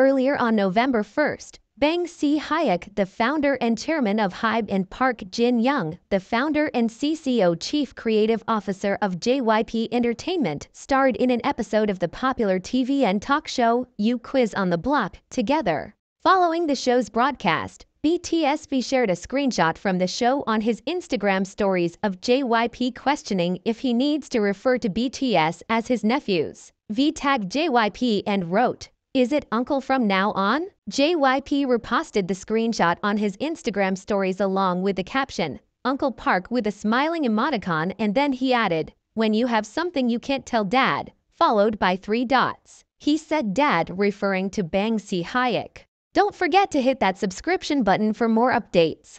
Earlier on November 1st, Bang Si-hyuk, the founder and chairman of HYBE and Park Jin-young, the founder and CCO chief creative officer of JYP Entertainment, starred in an episode of the popular TVN talk show You Quiz on the Block together. Following the show's broadcast, BTS V shared a screenshot from the show on his Instagram stories of JYP questioning if he needs to refer to BTS as his nephews. V tagged JYP and wrote, is it Uncle from now on? JYP reposted the screenshot on his Instagram stories along with the caption, Uncle Park with a smiling emoticon and then he added, when you have something you can't tell dad, followed by three dots. He said dad referring to Bang Si-hyuk. Don't forget to hit that subscription button for more updates.